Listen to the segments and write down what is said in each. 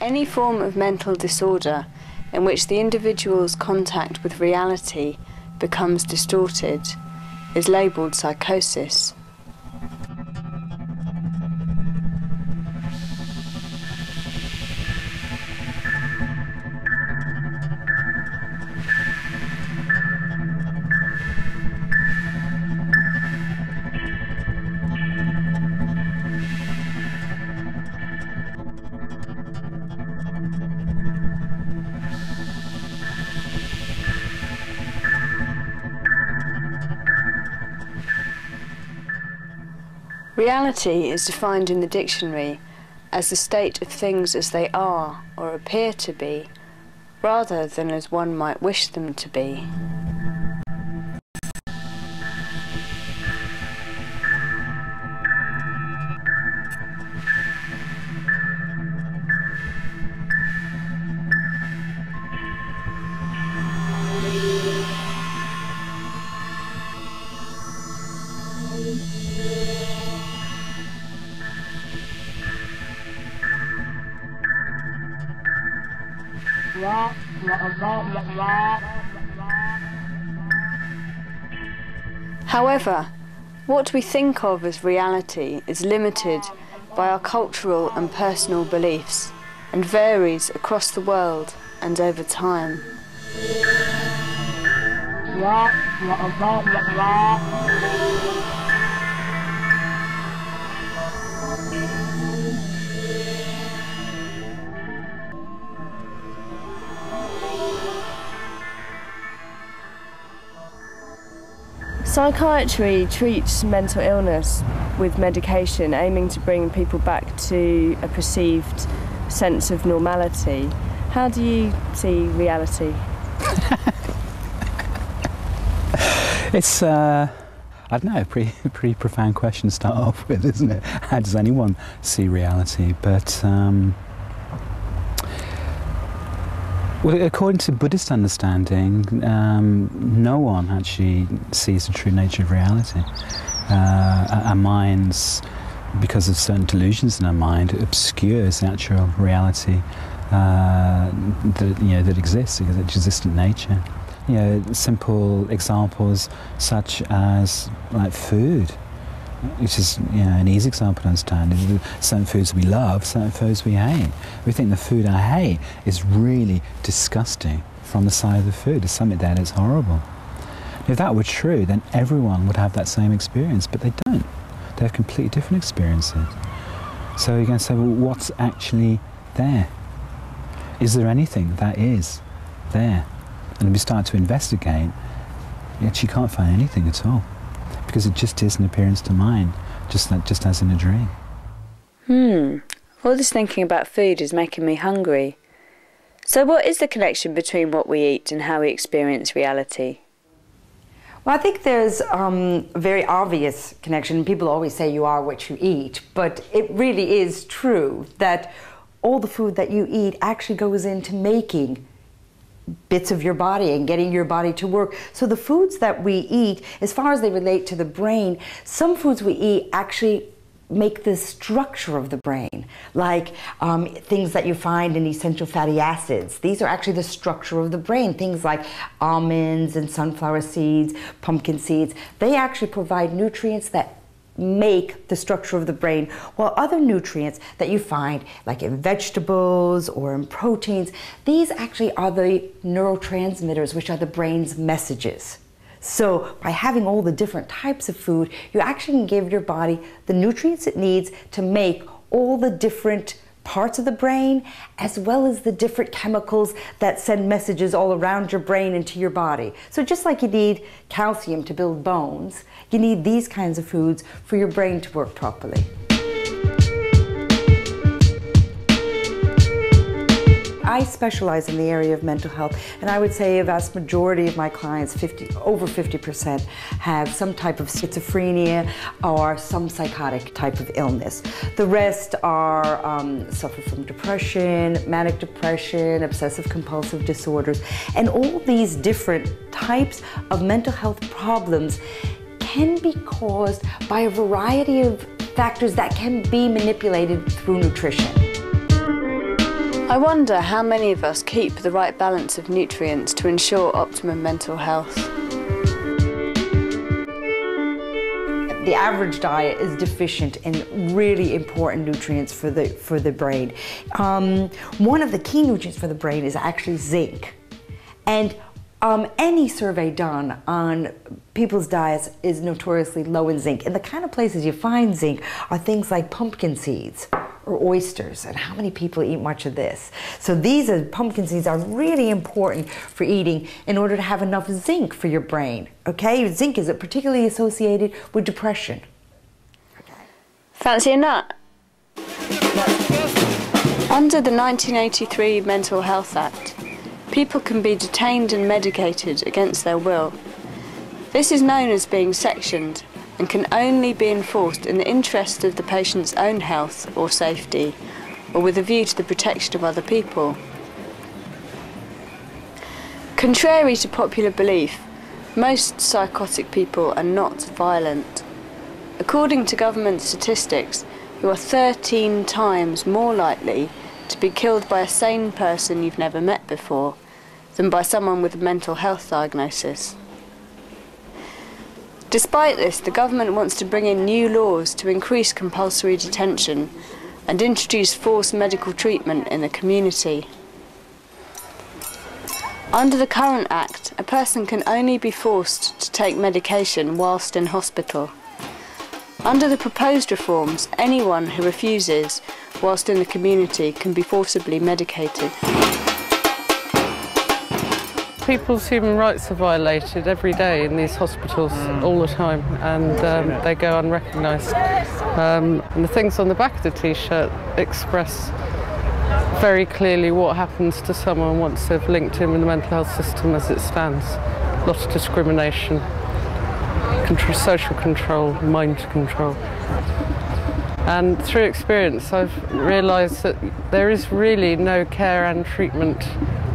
Any form of mental disorder in which the individual's contact with reality becomes distorted is labelled psychosis. Reality is defined in the dictionary as the state of things as they are or appear to be, rather than as one might wish them to be. However, what we think of as reality is limited by our cultural and personal beliefs and varies across the world and over time. Psychiatry treats mental illness with medication, aiming to bring people back to a perceived sense of normality. How do you see reality? it's, uh, I don't know, a pretty, pretty profound question to start off with, isn't it? How does anyone see reality? But um, well, according to Buddhist understanding, um, no one actually sees the true nature of reality. Uh, our minds, because of certain delusions in our mind, obscures the actual reality uh, that you know that exists, it's existent nature. You know, simple examples such as like food which is you know, an easy example to understand. Certain foods we love, certain foods we hate. We think the food I hate is really disgusting from the side of the food. It's something that is horrible. If that were true, then everyone would have that same experience, but they don't. They have completely different experiences. So you're going to say, well, what's actually there? Is there anything that is there? And we start to investigate, you actually can't find anything at all because it just is an appearance to mind, just like, just as in a dream. Hmm. All this thinking about food is making me hungry. So, what is the connection between what we eat and how we experience reality? Well, I think there's um, a very obvious connection. People always say you are what you eat, but it really is true that all the food that you eat actually goes into making bits of your body and getting your body to work. So the foods that we eat, as far as they relate to the brain, some foods we eat actually make the structure of the brain, like um, things that you find in essential fatty acids. These are actually the structure of the brain. Things like almonds and sunflower seeds, pumpkin seeds. They actually provide nutrients that make the structure of the brain, while other nutrients that you find, like in vegetables or in proteins, these actually are the neurotransmitters, which are the brain's messages. So, by having all the different types of food, you actually can give your body the nutrients it needs to make all the different parts of the brain, as well as the different chemicals that send messages all around your brain into your body. So, just like you need calcium to build bones, you need these kinds of foods for your brain to work properly. I specialize in the area of mental health, and I would say a vast majority of my clients, 50, over 50%, have some type of schizophrenia or some psychotic type of illness. The rest are um, suffer from depression, manic depression, obsessive compulsive disorders, and all these different types of mental health problems can be caused by a variety of factors that can be manipulated through nutrition. I wonder how many of us keep the right balance of nutrients to ensure optimum mental health. the average diet is deficient in really important nutrients for the for the brain. Um, one of the key nutrients for the brain is actually zinc, and um, any survey done on people's diets is notoriously low in zinc. And the kind of places you find zinc are things like pumpkin seeds or oysters. And how many people eat much of this? So these are, pumpkin seeds are really important for eating in order to have enough zinc for your brain. Okay, zinc is particularly associated with depression. Fancy a nut? Under the 1983 Mental Health Act, people can be detained and medicated against their will. This is known as being sectioned and can only be enforced in the interest of the patient's own health or safety or with a view to the protection of other people. Contrary to popular belief, most psychotic people are not violent. According to government statistics, you are 13 times more likely to be killed by a sane person you've never met before than by someone with a mental health diagnosis. Despite this, the government wants to bring in new laws to increase compulsory detention and introduce forced medical treatment in the community. Under the current Act, a person can only be forced to take medication whilst in hospital. Under the proposed reforms, anyone who refuses whilst in the community can be forcibly medicated. People's human rights are violated every day in these hospitals all the time and um, they go unrecognised. Um, and the things on the back of the t-shirt express very clearly what happens to someone once they've linked in with the mental health system as it stands. Lots of discrimination, control, social control, mind control. And through experience, I've realised that there is really no care and treatment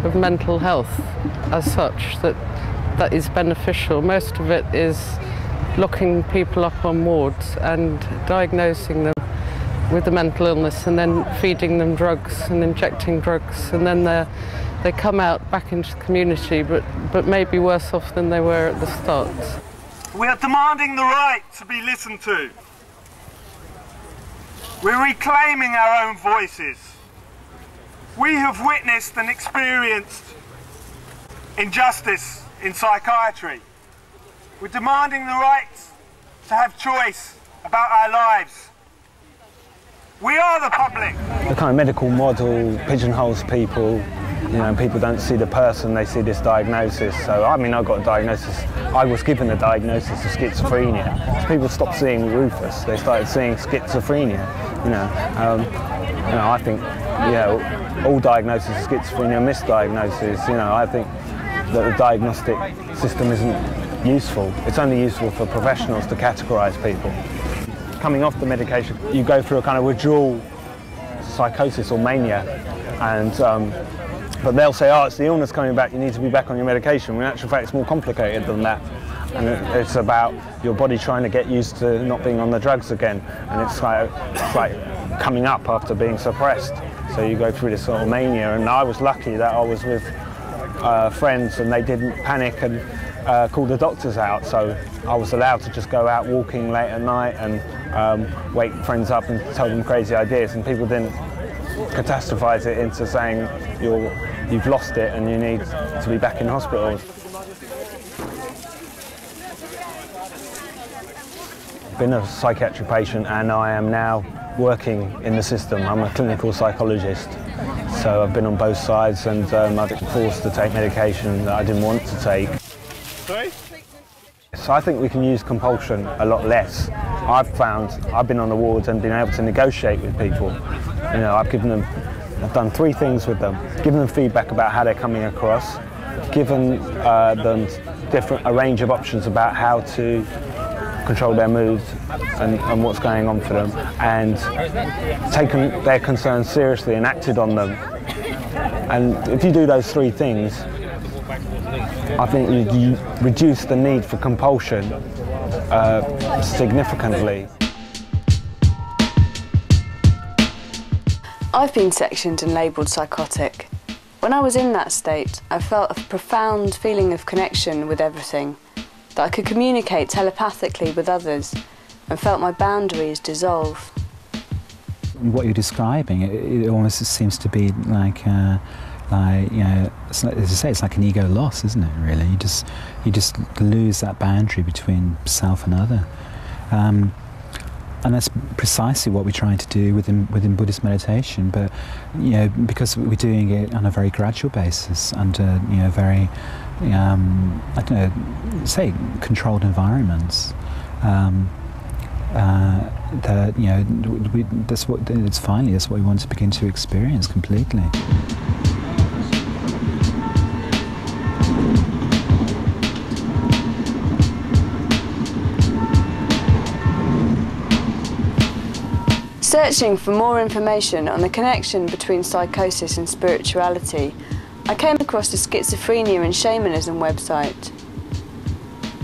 of mental health as such that that is beneficial. Most of it is locking people up on wards and diagnosing them with a mental illness and then feeding them drugs and injecting drugs and then they they come out back into the community but, but maybe worse off than they were at the start. We are demanding the right to be listened to. We're reclaiming our own voices. We have witnessed and experienced injustice in psychiatry. We're demanding the right to have choice about our lives. We are the public. The kind of medical model pigeonholes people. You know, people don't see the person, they see this diagnosis. So, I mean, I got a diagnosis, I was given a diagnosis of schizophrenia. So people stopped seeing Rufus, they started seeing schizophrenia. You know, um, you know, I think, yeah, all diagnoses of schizophrenia are misdiagnoses. You know, I think that the diagnostic system isn't useful. It's only useful for professionals to categorise people. Coming off the medication, you go through a kind of withdrawal psychosis or mania, and um, but they'll say, oh, it's the illness coming back, you need to be back on your medication. When in actual fact, it's more complicated than that. And it's about your body trying to get used to not being on the drugs again. And it's like, it's like coming up after being suppressed. So you go through this sort of mania. And I was lucky that I was with uh, friends and they didn't panic and uh, call the doctors out. So I was allowed to just go out walking late at night and um, wake friends up and tell them crazy ideas. And people didn't catastrophize it into saying you're, you've lost it and you need to be back in hospital. Been a psychiatric patient and I am now working in the system. I'm a clinical psychologist. So I've been on both sides and um, I've been forced to take medication that I didn't want to take. Sorry? So I think we can use compulsion a lot less. I've found, I've been on the wards and been able to negotiate with people. You know, I've given them, I've done three things with them. Given them feedback about how they're coming across, given uh, them different, a range of options about how to control their moods and, and what's going on for them, and taken their concerns seriously and acted on them. And if you do those three things, I think you, you reduce the need for compulsion uh, significantly. I've been sectioned and labelled psychotic. When I was in that state, I felt a profound feeling of connection with everything, that I could communicate telepathically with others, and felt my boundaries dissolve. What you're describing, it, it almost seems to be like, uh, like you know, as I say, it's like an ego loss, isn't it? Really, you just you just lose that boundary between self and other. Um, and that's precisely what we're trying to do within within Buddhist meditation. But you know, because we're doing it on a very gradual basis, under you know very um, I don't know, say controlled environments. Um, uh, that you know, we, that's what it's finally that's what we want to begin to experience completely. Searching for more information on the connection between psychosis and spirituality, I came across the Schizophrenia and Shamanism website.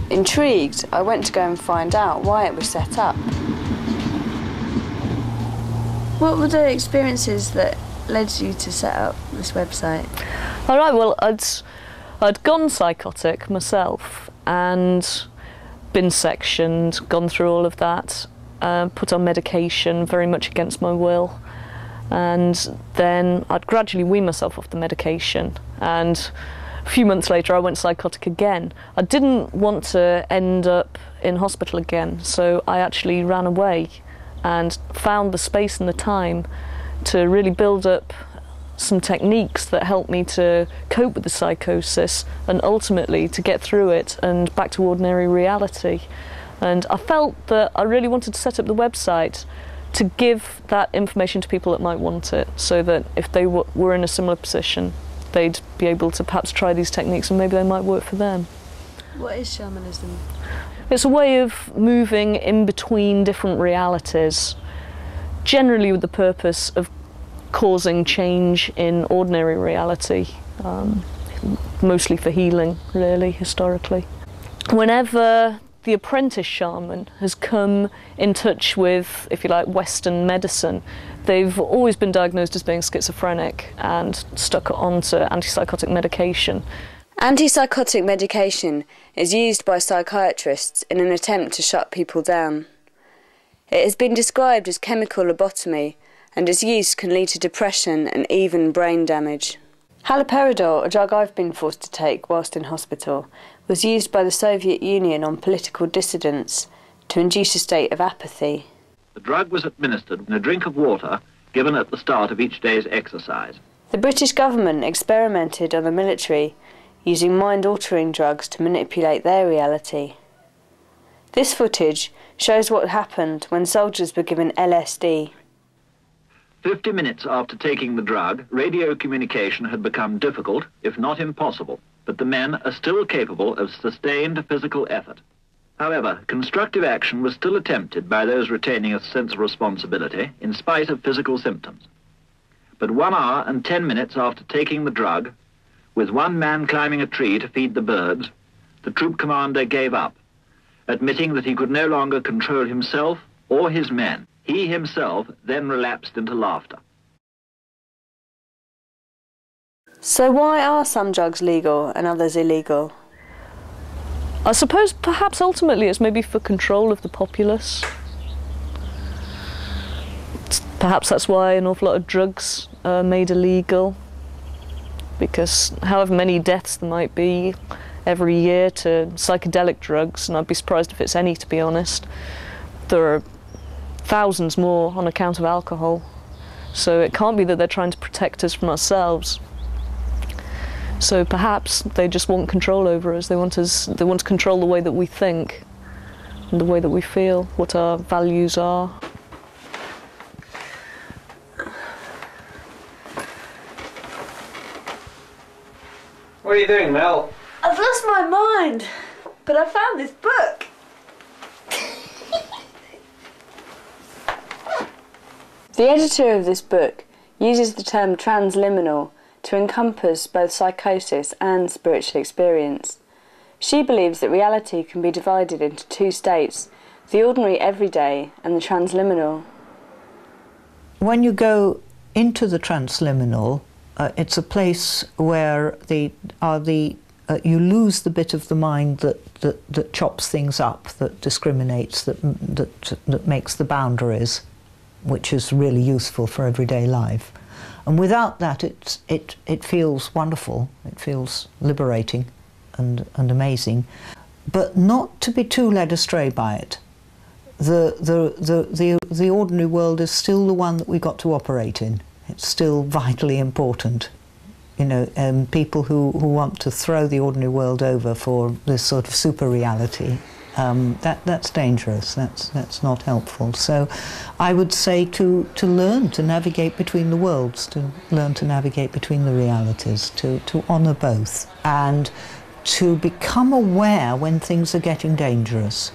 Intrigued, I went to go and find out why it was set up. What were the experiences that led you to set up this website? All right, well, I'd, I'd gone psychotic myself and been sectioned, gone through all of that, uh, put on medication very much against my will. And then I'd gradually wean myself off the medication. And a few months later, I went psychotic again. I didn't want to end up in hospital again, so I actually ran away and found the space and the time to really build up some techniques that helped me to cope with the psychosis and ultimately to get through it and back to ordinary reality. And I felt that I really wanted to set up the website to give that information to people that might want it so that if they were in a similar position, they'd be able to perhaps try these techniques and maybe they might work for them. What is shamanism? It's a way of moving in between different realities, generally with the purpose of causing change in ordinary reality, um, mostly for healing, really, historically. Whenever the apprentice shaman has come in touch with, if you like, Western medicine. They've always been diagnosed as being schizophrenic and stuck onto antipsychotic medication. Antipsychotic medication is used by psychiatrists in an attempt to shut people down. It has been described as chemical lobotomy, and its use can lead to depression and even brain damage. Haloperidol, a drug I've been forced to take whilst in hospital, was used by the Soviet Union on political dissidents to induce a state of apathy. The drug was administered in a drink of water given at the start of each day's exercise. The British government experimented on the military using mind altering drugs to manipulate their reality. This footage shows what happened when soldiers were given LSD. Fifty minutes after taking the drug, radio communication had become difficult, if not impossible, but the men are still capable of sustained physical effort. However, constructive action was still attempted by those retaining a sense of responsibility in spite of physical symptoms. But one hour and ten minutes after taking the drug, with one man climbing a tree to feed the birds, the troop commander gave up, admitting that he could no longer control himself or his men. He himself then relapsed into laughter. So why are some drugs legal and others illegal? I suppose perhaps ultimately it's maybe for control of the populace. Perhaps that's why an awful lot of drugs are made illegal. Because however many deaths there might be every year to psychedelic drugs, and I'd be surprised if it's any to be honest, there are thousands more on account of alcohol. So it can't be that they're trying to protect us from ourselves. So perhaps they just want control over us. They want us. They want to control the way that we think, and the way that we feel, what our values are. What are you doing, Mel? I've lost my mind, but I found this book. the editor of this book uses the term transliminal to encompass both psychosis and spiritual experience. She believes that reality can be divided into two states the ordinary everyday and the transliminal. When you go into the transliminal, uh, it's a place where the are the uh, you lose the bit of the mind that, that, that chops things up, that discriminates, that, that, that makes the boundaries, which is really useful for everyday life. And without that, it's, it, it feels wonderful, it feels liberating and, and amazing, but not to be too led astray by it. The, the, the, the, the ordinary world is still the one that we've got to operate in. It's still vitally important you know, um, people who, who want to throw the ordinary world over for this sort of super reality, um, that, that's dangerous, that's, that's not helpful. So I would say to, to learn to navigate between the worlds, to learn to navigate between the realities, to, to honour both, and to become aware when things are getting dangerous.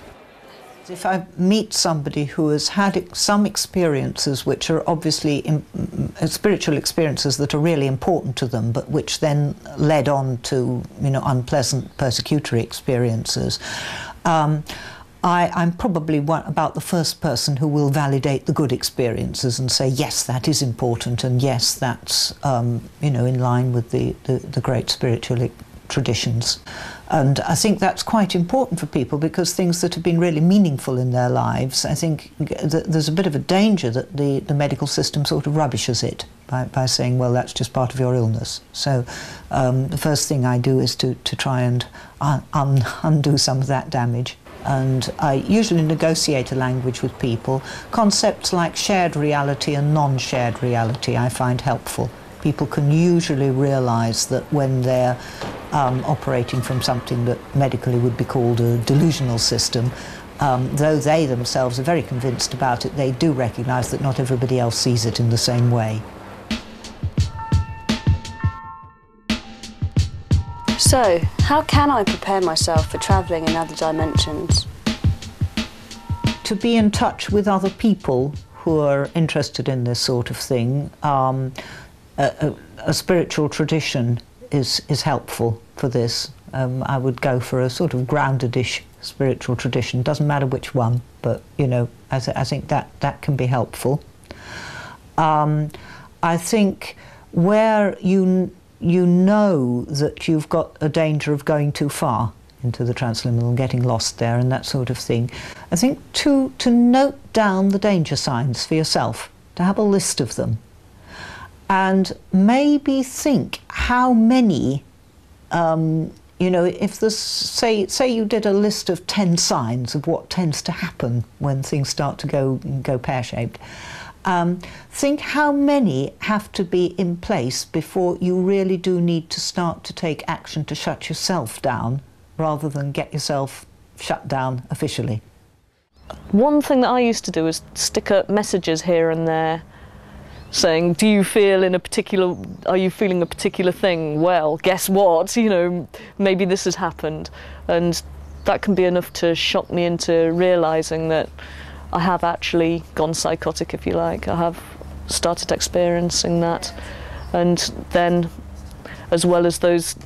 If I meet somebody who has had some experiences which are obviously in, uh, spiritual experiences that are really important to them, but which then led on to you know unpleasant persecutory experiences, um, I, am probably one, about the first person who will validate the good experiences and say yes, that is important, and yes, that's um, you know in line with the, the, the great spiritual traditions. And I think that's quite important for people because things that have been really meaningful in their lives, I think there's a bit of a danger that the, the medical system sort of rubbishes it by, by saying, well, that's just part of your illness. So um, the first thing I do is to, to try and un un undo some of that damage. And I usually negotiate a language with people. Concepts like shared reality and non shared reality I find helpful people can usually realize that when they're um, operating from something that medically would be called a delusional system, um, though they themselves are very convinced about it, they do recognize that not everybody else sees it in the same way. So, how can I prepare myself for travelling in other dimensions? To be in touch with other people who are interested in this sort of thing. Um, a, a, spiritual tradition is, is helpful for this. Um, I would go for a sort of groundedish spiritual tradition. Doesn't matter which one, but you know, I, th I think that that can be helpful. Um, I think where you you know that you've got a danger of going too far into the transliminal and getting lost there and that sort of thing. I think to to note down the danger signs for yourself, to have a list of them, and maybe think how many um, you know if this say say you did a list of 10 signs of what tends to happen when things start to go go pear-shaped um, think how many have to be in place before you really do need to start to take action to shut yourself down rather than get yourself shut down officially. One thing that I used to do is stick up messages here and there saying, "Do you feel in a particular? Are you feeling a particular thing? Well, guess what? You know, maybe this has happened," and that can be enough to shock me into realizing that I have actually gone psychotic, if you like. I have started experiencing that, and then, as well as those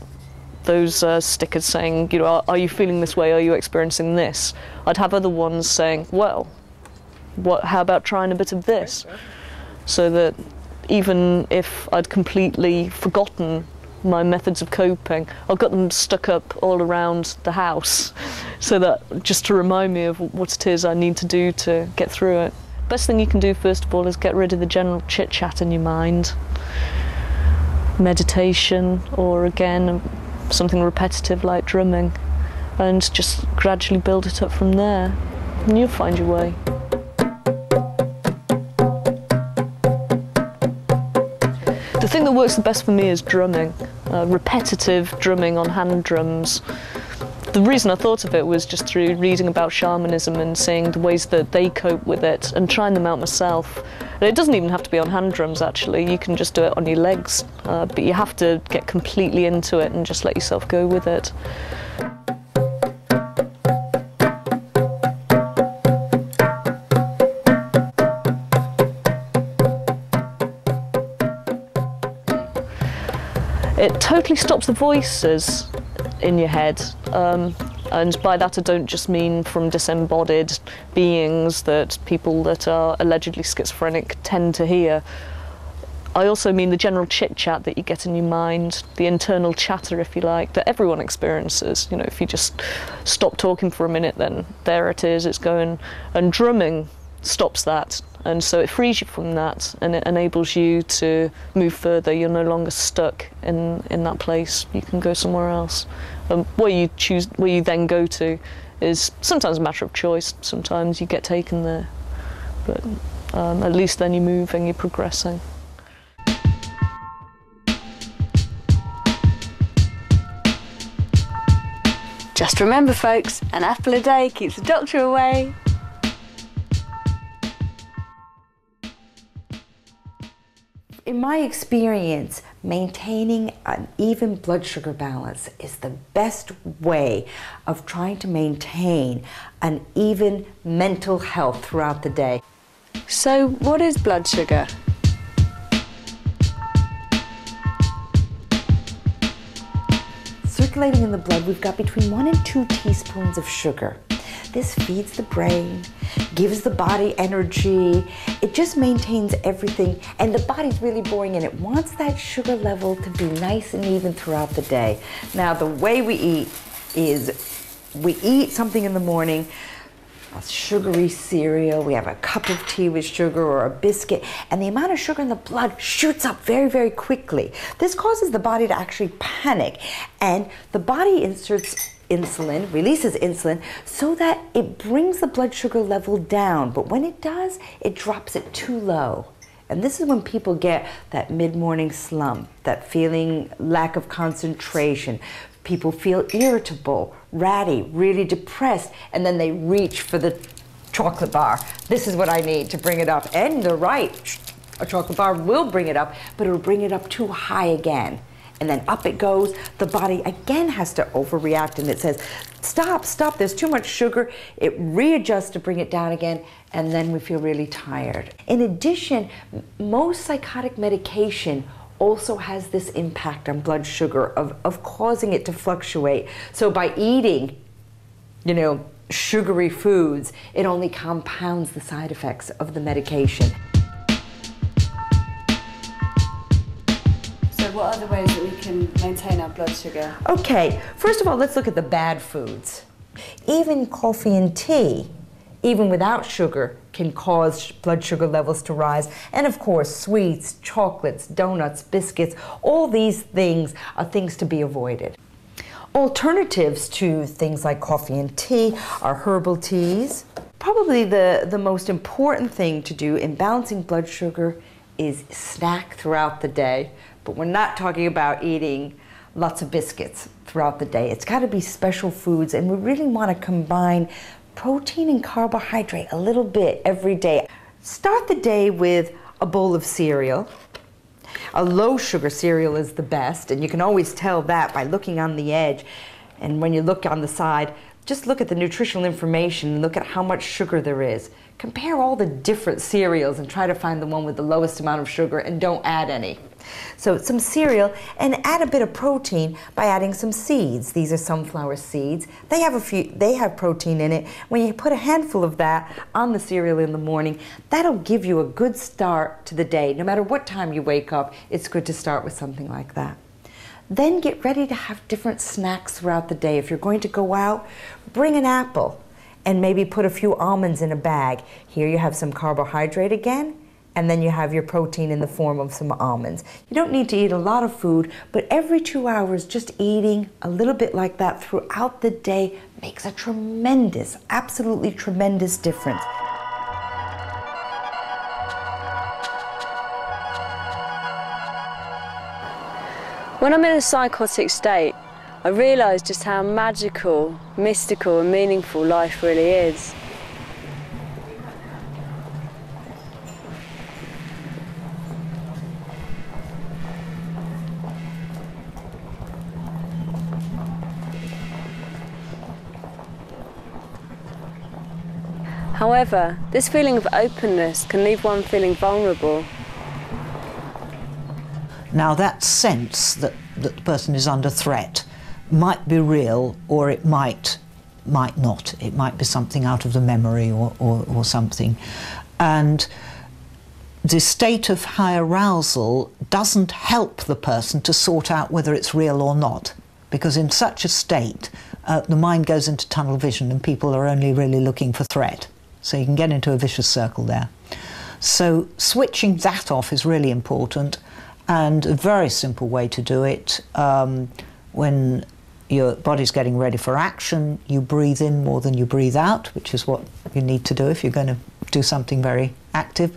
those uh, stickers saying, you know, are, are, you feeling this way? Are you experiencing this? I'd have other ones saying, well, what? How about trying a bit of this? so that even if I'd completely forgotten my methods of coping, I've got them stuck up all around the house so that just to remind me of what it is I need to do to get through it. Best thing you can do first of all is get rid of the general chit chat in your mind. Meditation or again something repetitive like drumming and just gradually build it up from there and you'll find your way. The thing that works the best for me is drumming, uh, repetitive drumming on hand drums. The reason I thought of it was just through reading about shamanism and seeing the ways that they cope with it and trying them out myself. It doesn't even have to be on hand drums actually, you can just do it on your legs, uh, but you have to get completely into it and just let yourself go with it. It totally stops the voices in your head. Um, and by that I don't just mean from disembodied beings that people that are allegedly schizophrenic tend to hear. I also mean the general chit chat that you get in your mind, the internal chatter, if you like, that everyone experiences. You know, if you just stop talking for a minute, then there it is, it's going. And drumming stops that. And so it frees you from that and it enables you to move further. You're no longer stuck in, in that place. You can go somewhere else. Um, where you choose, where you then go to, is sometimes a matter of choice. Sometimes you get taken there, but um, at least then you're moving, you're progressing. Just remember, folks, an apple a day keeps the doctor away. In my experience, maintaining an even blood sugar balance is the best way of trying to maintain an even mental health throughout the day. So, what is blood sugar? Circulating in the blood, we've got between one and two teaspoons of sugar. This feeds the brain, gives the body energy. It just maintains everything, and the body's really boring and it wants that sugar level to be nice and even throughout the day. Now, the way we eat is we eat something in the morning, a sugary cereal, we have a cup of tea with sugar or a biscuit, and the amount of sugar in the blood shoots up very, very quickly. This causes the body to actually panic, and the body inserts insulin, releases insulin, so that it brings the blood sugar level down. But when it does, it drops it too low. And this is when people get that mid morning slump, that feeling lack of concentration. People feel irritable, ratty, really depressed, and then they reach for the chocolate bar. This is what I need to bring it up. And they're right, a chocolate bar will bring it up, but it'll bring it up too high again and then up it goes. The body again has to overreact and it says, stop, stop, there's too much sugar. It readjusts to bring it down again, and then we feel really tired. In addition, most psychotic medication also has this impact on blood sugar of, of causing it to fluctuate. So by eating, you know, sugary foods, it only compounds the side effects of the medication. What are the ways that we can maintain our blood sugar? Okay, first of all, let's look at the bad foods. Even coffee and tea, even without sugar, can cause blood sugar levels to rise. And of course, sweets, chocolates, donuts, biscuits, all these things are things to be avoided. Alternatives to things like coffee and tea are herbal teas. Probably the, the most important thing to do in balancing blood sugar is snack throughout the day. But we're not talking about eating lots of biscuits throughout the day. It's got to be special foods, and we really want to combine protein and carbohydrate a little bit every day. Start the day with a bowl of cereal. A low sugar cereal is the best, and you can always tell that by looking on the edge. And when you look on the side, just look at the nutritional information and look at how much sugar there is. Compare all the different cereals and try to find the one with the lowest amount of sugar and don't add any. So some cereal and add a bit of protein by adding some seeds. These are sunflower seeds. They have a few they have protein in it. When you put a handful of that on the cereal in the morning, that'll give you a good start to the day. No matter what time you wake up, it's good to start with something like that. Then get ready to have different snacks throughout the day. If you're going to go out, bring an apple and maybe put a few almonds in a bag. Here you have some carbohydrate again and then you have your protein in the form of some almonds. You don't need to eat a lot of food, but every two hours, just eating a little bit like that throughout the day makes a tremendous, absolutely tremendous difference. When I'm in a psychotic state, I realise just how magical, mystical, and meaningful life really is. However, this feeling of openness can leave one feeling vulnerable. Now, that sense that, that the person is under threat might be real or it might, might not. It might be something out of the memory or, or, or something. And the state of high arousal doesn't help the person to sort out whether it's real or not. Because in such a state, uh, the mind goes into tunnel vision and people are only really looking for threat. So you can get into a vicious circle there. So switching that off is really important, and a very simple way to do it um, when your body's getting ready for action, you breathe in more than you breathe out, which is what you need to do if you're going to do something very active.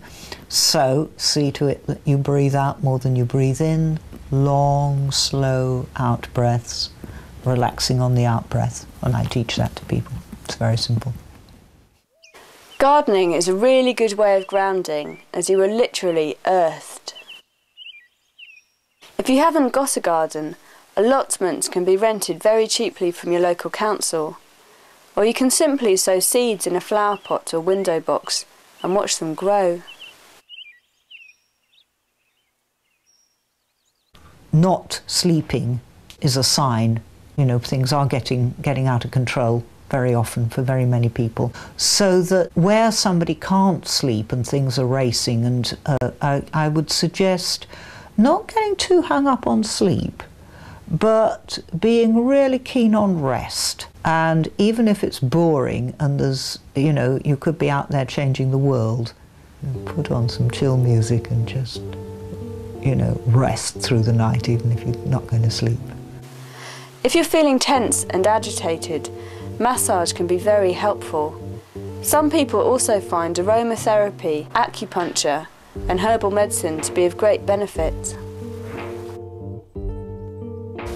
So see to it that you breathe out more than you breathe in, long, slow out breaths, relaxing on the out breath. And I teach that to people. It's very simple. Gardening is a really good way of grounding, as you are literally earthed. If you haven't got a garden, allotments can be rented very cheaply from your local council, or you can simply sow seeds in a flower pot or window box and watch them grow. Not sleeping is a sign, you know, things are getting, getting out of control very often for very many people. So that where somebody can't sleep and things are racing, and uh, I, I would suggest not getting too hung up on sleep, but being really keen on rest. And even if it's boring and there's, you know, you could be out there changing the world, put on some chill music and just, you know, rest through the night, even if you're not going to sleep. If you're feeling tense and agitated, massage can be very helpful. Some people also find aromatherapy, acupuncture, and herbal medicine to be of great benefit.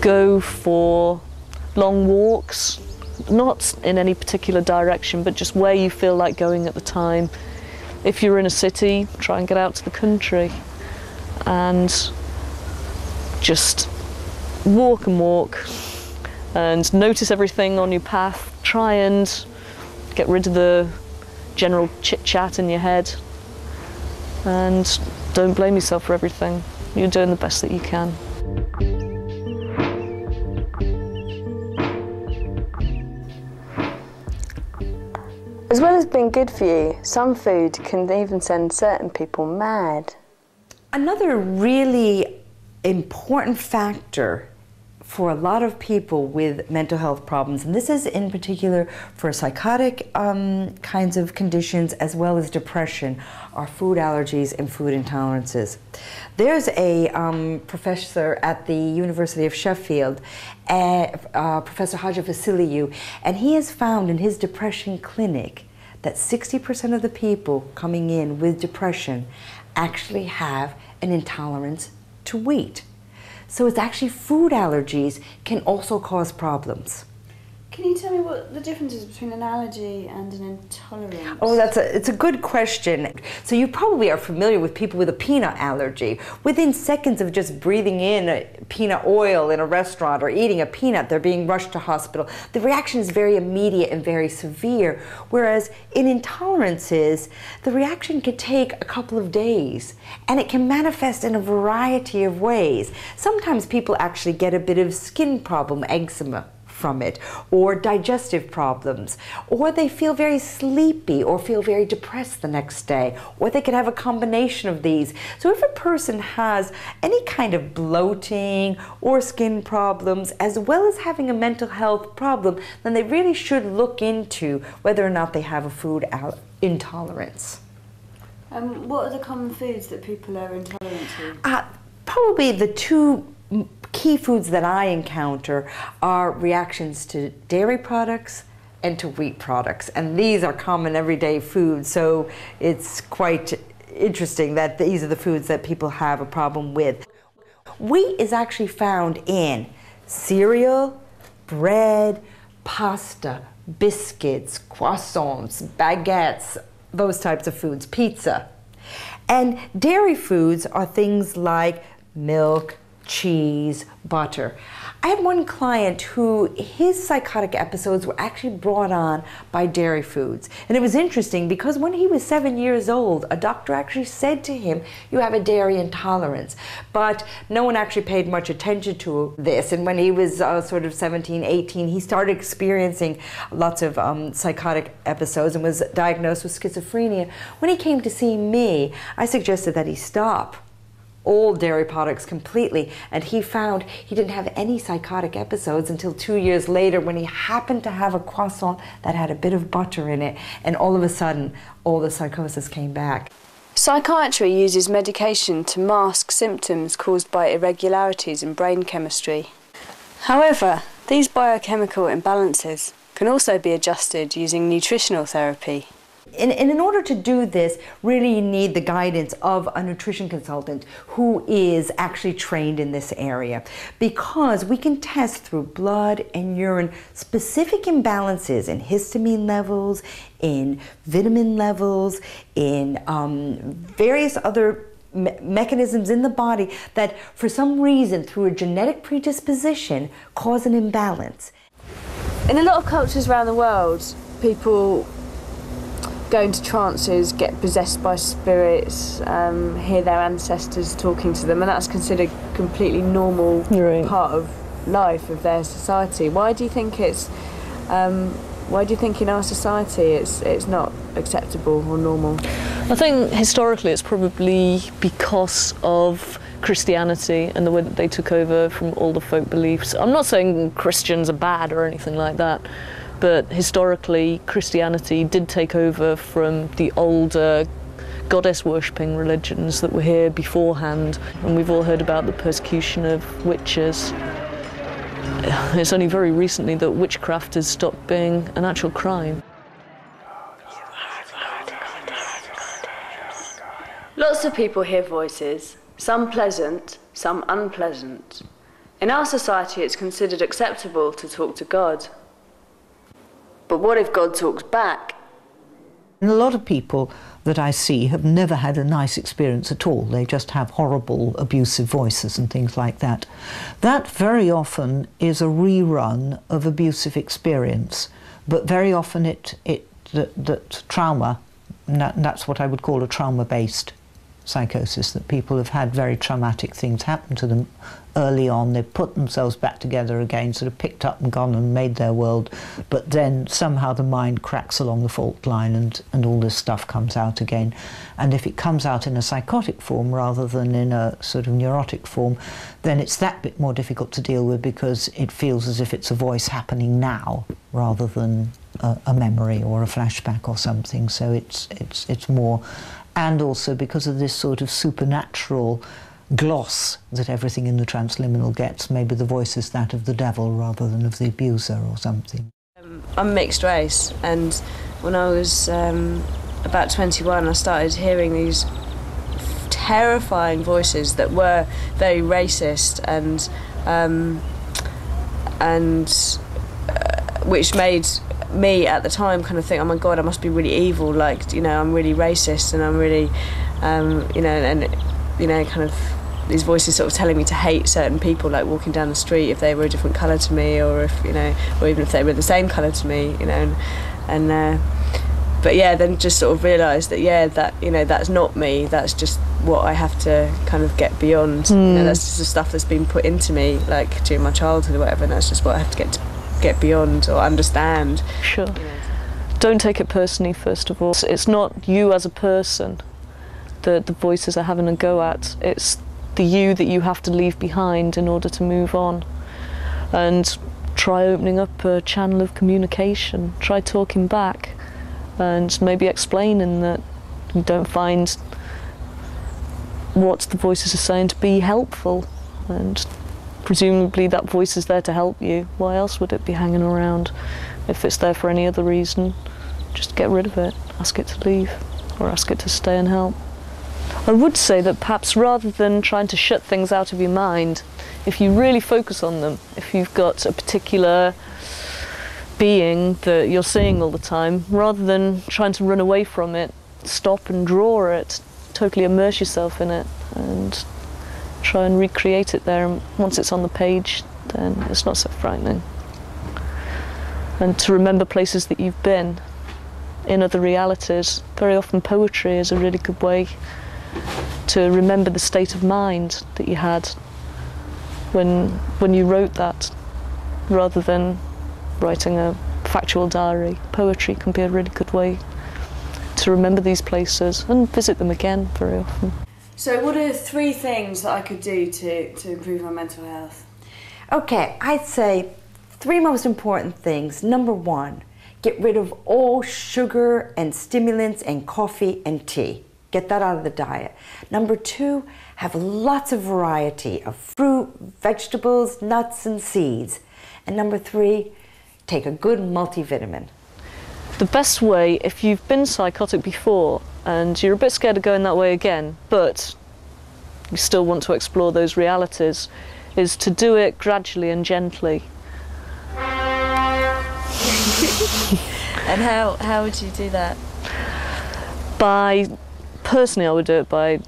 Go for long walks, not in any particular direction, but just where you feel like going at the time. If you're in a city, try and get out to the country and just walk and walk and notice everything on your path. Try and get rid of the general chit chat in your head and don't blame yourself for everything. You're doing the best that you can. As well as being good for you, some food can even send certain people mad. Another really important factor for a lot of people with mental health problems, and this is in particular for psychotic um, kinds of conditions as well as depression, are food allergies and food intolerances. There's a um, professor at the University of Sheffield, uh, uh, Professor Haja Vasiliou, and he has found in his depression clinic that 60% of the people coming in with depression actually have an intolerance to wheat. So it's actually food allergies can also cause problems. Can you tell me what the difference is between an allergy and an intolerance? Oh, that's a it's a good question. So you probably are familiar with people with a peanut allergy. Within seconds of just breathing in peanut oil in a restaurant or eating a peanut, they're being rushed to hospital. The reaction is very immediate and very severe. Whereas in intolerances, the reaction can take a couple of days and it can manifest in a variety of ways. Sometimes people actually get a bit of skin problem, eczema from it, or digestive problems, or they feel very sleepy or feel very depressed the next day, or they could have a combination of these. So if a person has any kind of bloating or skin problems, as well as having a mental health problem, then they really should look into whether or not they have a food intolerance. Um, what are the common foods that people are intolerant to? Uh, probably the two key foods that I encounter are reactions to dairy products and to wheat products. And these are common everyday foods, so it's quite interesting that these are the foods that people have a problem with. Wheat is actually found in cereal, bread, pasta, biscuits, croissants, baguettes, those types of foods, pizza. And dairy foods are things like milk, cheese, butter. I had one client who his psychotic episodes were actually brought on by dairy foods. And it was interesting because when he was seven years old, a doctor actually said to him, You have a dairy intolerance. But no one actually paid much attention to this. And when he was uh, sort of 17, 18, he started experiencing lots of um, psychotic episodes and was diagnosed with schizophrenia. When he came to see me, I suggested that he stop all dairy products completely. And he found he didn't have any psychotic episodes until two years later when he happened to have a croissant that had a bit of butter in it. And all of a sudden, all the psychosis came back. Psychiatry uses medication to mask symptoms caused by irregularities in brain chemistry. However, these biochemical imbalances can also be adjusted using nutritional therapy. And, and, in order to do this, really you need the guidance of a nutrition consultant who is actually trained in this area. Because we can test through blood and urine specific imbalances in histamine levels, in vitamin levels, in um, various other me mechanisms in the body that for some reason through a genetic predisposition cause an imbalance. In a lot of cultures around the world, people go into trances, get possessed by spirits, um, hear their ancestors talking to them, and that's considered completely normal right. part of life of their society. Why do you think it's? Um, why do you think in our society it's it's not acceptable or normal? I think historically it's probably because of Christianity and the way that they took over from all the folk beliefs. I'm not saying Christians are bad or anything like that but historically Christianity did take over from the older goddess worshipping religions that were here beforehand, and we've all heard about the persecution of witches. It's only very recently that witchcraft has stopped being an actual crime. Lots of people hear voices, some pleasant, some unpleasant. In our society, it's considered acceptable to talk to God. But what if God talks back? And a lot of people that I see have never had a nice experience at all. They just have horrible, abusive voices and things like that. That very often is a rerun of abusive experience, but very often it, it that, that trauma, that, that's what I would call a trauma-based psychosis, that people have had very traumatic things happen to them early on. They've put themselves back together again, sort of picked up and gone and made their world, but then somehow the mind cracks along the fault line and, and all this stuff comes out again. And if it comes out in a psychotic form rather than in a sort of neurotic form, then it's that bit more difficult to deal with because it feels as if it's a voice happening now rather than a, a memory or a flashback or something. So it's, it's, it's more and also because of this sort of supernatural gloss that everything in the transliminal gets, maybe the voice is that of the devil rather than of the abuser or something. Um, I'm mixed race, and when I was um, about 21, I started hearing these terrifying voices that were very racist and um, and uh, which made me at the time kind of think, oh my god, I must be really evil. Like you know, I'm really racist and I'm really, um, you know, and you know, kind of these voices sort of telling me to hate certain people, like walking down the street if they were a different colour to me, or if you know, or even if they were the same colour to me, you know, and, and uh, but yeah, then just sort of realised that yeah, that you know, that's not me. That's just what I have to kind of get beyond. Mm. You know, hmm. that's just the stuff that's been put into me, like during my childhood or whatever. And that's just what I have to get to get beyond or understand. Sure. Don't take it personally, first of all. It's not you as a person that the voices are having a go at. It's the you that you have to leave behind in order to move on. And try opening up a channel of communication. Try talking back and maybe explaining that you don't find what the voices are saying to be helpful and presumably that voice is there to help you. Why else would it be hanging around? If it's there for any other reason, just get rid of it. Ask it to leave or ask it to stay and help. I would say that perhaps rather than trying to shut things out of your mind, if you really focus on them, if you've got a particular being that you're seeing all the time, rather than trying to run away from it, stop and draw it, totally immerse yourself in it, and try and recreate it there. And once it's on the page, then it's not so frightening. And to remember places that you've been in other realities, very often poetry is a really good way to remember the state of mind that you had when when you wrote that rather than writing a factual diary. Poetry can be a really good way to remember these places and visit them again very often. So, what are three things that I could do to, to improve my mental health? Okay, I'd say three most important things. Number one, get rid of all sugar and stimulants and coffee and tea. Get that out of the diet. Number two, have lots of variety of fruit, vegetables, nuts, and seeds. And number three, take a good multivitamin. The best way, if you've been psychotic before and you're a bit scared of going that way again, but you still want to explore those realities, is to do it gradually and gently. and how, how would you do that? By, personally, I would do it by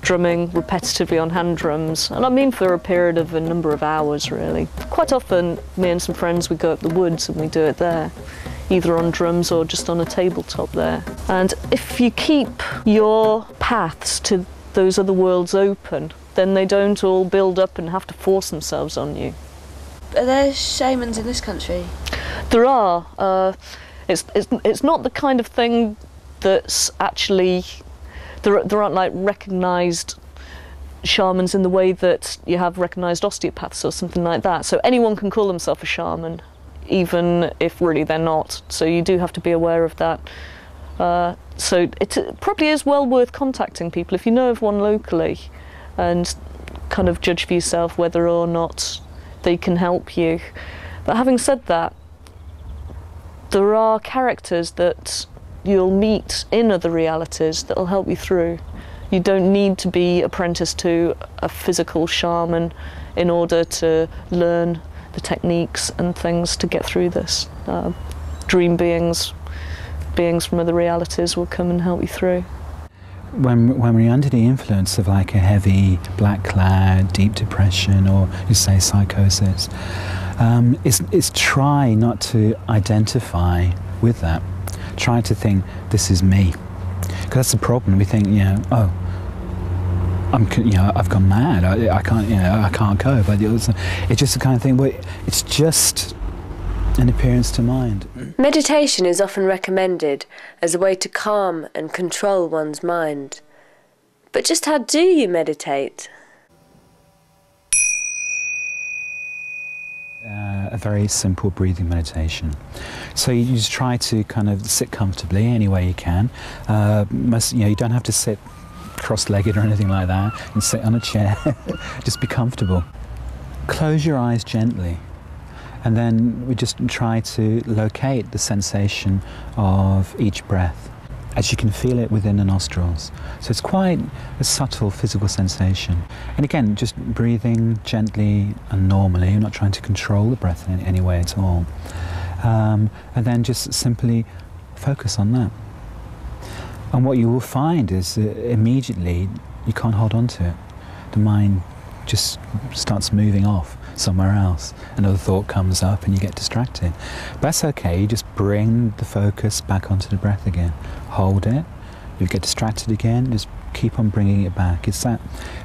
drumming repetitively on hand drums, and I mean for a period of a number of hours, really. Quite often, me and some friends, we go up the woods and we do it there, either on drums or just on a tabletop there. And if you keep your paths to those other worlds open, then they don't all build up and have to force themselves on you. Are there shamans in this country? There are. Uh, it's, it's, it's not the kind of thing that's actually there, there aren't like recognised shamans in the way that you have recognised osteopaths or something like that. So anyone can call themselves a shaman, even if really they're not. So you do have to be aware of that. Uh, so it probably is well worth contacting people if you know of one locally and kind of judge for yourself whether or not they can help you. But having said that, there are characters that you'll meet in other realities that'll help you through. You don't need to be apprenticed to a physical shaman in order to learn the techniques and things to get through this. Uh, dream beings, beings from other realities will come and help you through. When, when we're under the influence of like a heavy black cloud, deep depression, or you say psychosis, um, it's, it's try not to identify with that Try to think, this is me. Because that's the problem. We think, you know, oh, I'm, you know, I've gone mad. I, I can't, you know, I can't cope. But it was, it's just the kind of thing. But it's just an appearance to mind. Meditation is often recommended as a way to calm and control one's mind. But just how do you meditate? Uh, a very simple breathing meditation. So you just try to kind of sit comfortably any way you can. Uh, most, you know, you don't have to sit cross-legged or anything like that and sit on a chair. just be comfortable. Close your eyes gently and then we just try to locate the sensation of each breath as you can feel it within the nostrils. So it's quite a subtle physical sensation. And again, just breathing gently and normally, you're not trying to control the breath in any way at all. Um, and then just simply focus on that. And what you will find is that immediately you can't hold on to it. The mind just starts moving off somewhere else. Another thought comes up and you get distracted. But that's okay, you just bring the focus back onto the breath again. Hold it, you get distracted again, just keep on bringing it back. It's that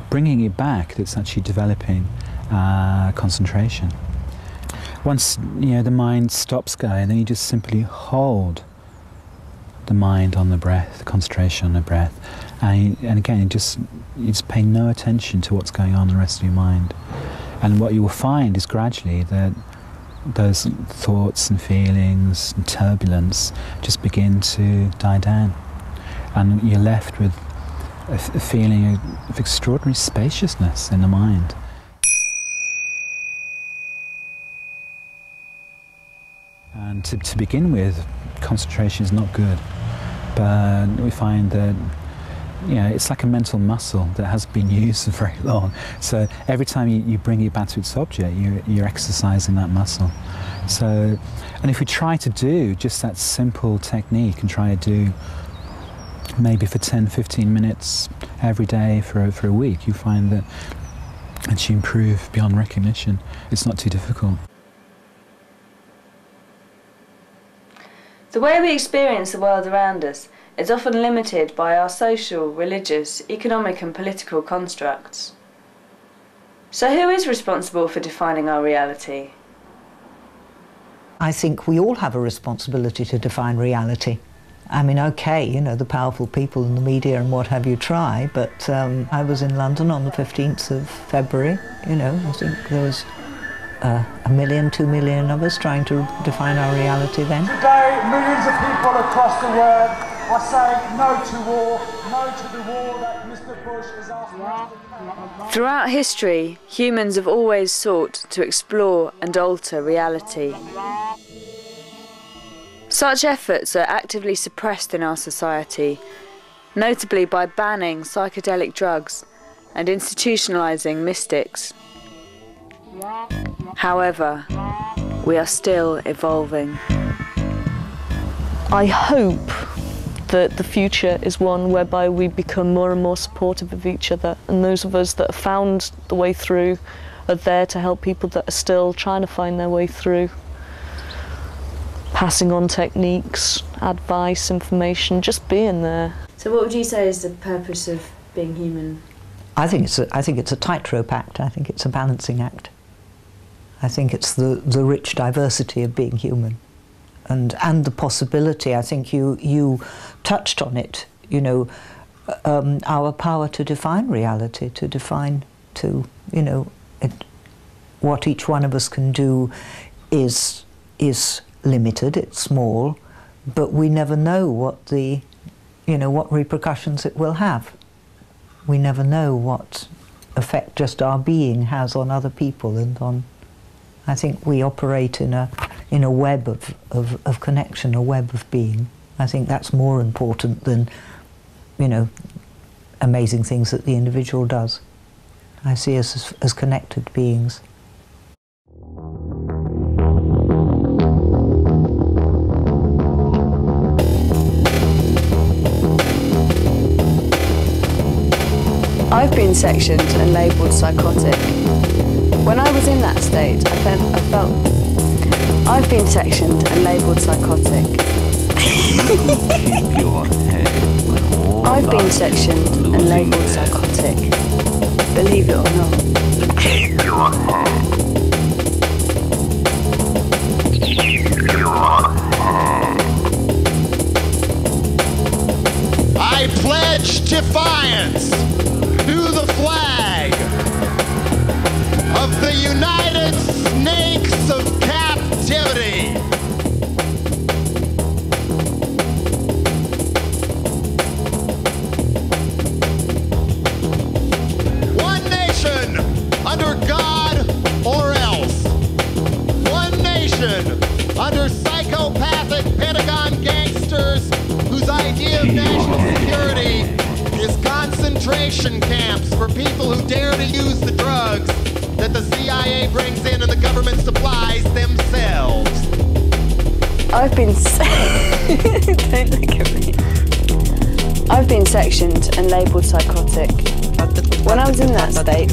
bringing it back that's actually developing uh, concentration. Once you know the mind stops going, then you just simply hold the mind on the breath, concentration on the breath, and, and again, just you just pay no attention to what's going on in the rest of your mind. And what you will find is gradually that those thoughts and feelings and turbulence just begin to die down. And you're left with a, a feeling of extraordinary spaciousness in the mind. And to, to begin with, concentration is not good. But we find that you know, it's like a mental muscle that has been used for very long. So every time you, you bring it back to its object, you're, you're exercising that muscle. So, and if we try to do just that simple technique and try to do maybe for 10, 15 minutes every day for, for a week, you find that and to improve beyond recognition. It's not too difficult. The way we experience the world around us is often limited by our social, religious, economic, and political constructs. So, who is responsible for defining our reality? I think we all have a responsibility to define reality. I mean, okay, you know, the powerful people in the media and what have you try, but um, I was in London on the 15th of February, you know, I think there was uh, a million, two million of us trying to define our reality then. Today, millions of people across the world are saying no to war, no to the war that Mr. Bush is asking Throughout history, humans have always sought to explore and alter reality. Such efforts are actively suppressed in our society, notably by banning psychedelic drugs and institutionalizing mystics. However, we are still evolving. I hope that the future is one whereby we become more and more supportive of each other, and those of us that have found the way through are there to help people that are still trying to find their way through. Passing on techniques, advice, information, just being there. So, what would you say is the purpose of being human? I think it's a, I think it's a tightrope act. I think it's a balancing act. I think it's the, the rich diversity of being human, and and the possibility. I think you you touched on it. You know, um, our power to define reality, to define to you know, it, what each one of us can do, is is limited. It's small, but we never know what the you know what repercussions it will have. We never know what effect just our being has on other people and on I think we operate in a, in a web of, of, of connection, a web of being. I think that's more important than, you know, amazing things that the individual does. I see us as, as connected beings. I've been sectioned and labelled psychotic. When I was in that state, I felt, I felt I've been sectioned and labelled psychotic. I've been sectioned and labelled psychotic. Believe it or not. I pledge defiance to the flag of the United Snakes of Captivity. One nation under God or else. One nation under psychopathic Pentagon gangsters whose idea of national security is concentration camps for people who dare to use the drugs that the CIA brings in and the government supplies themselves. I've been. Don't look at me. I've been sectioned and labelled psychotic. When I was in that state,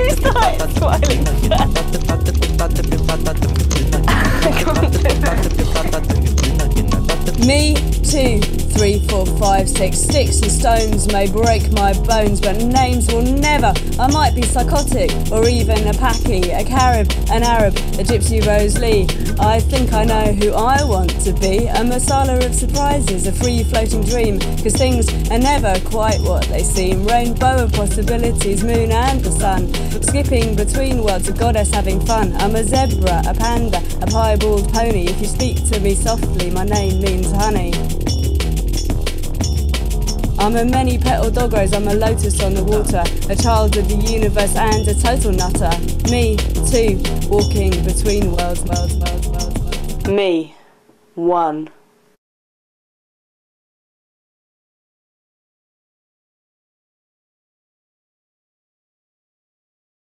you started smiling. Me too. Three, four, five, six. Sticks and stones may break my bones, but names will never. I might be psychotic, or even a Paki, a Carib, an Arab, a Gypsy Rose Lee. I think I know who I want to be. A masala of surprises, a free floating dream. Cause things are never quite what they seem. Rainbow of possibilities, moon and the sun. Skipping between worlds, a goddess having fun. I'm a zebra, a panda, a piebald pony. If you speak to me softly, my name means honey. I'm a many petal dog rose, I'm a lotus on the water, a child of the universe and a total nutter. Me, too, walking between worlds, worlds, worlds. worlds. Me, one.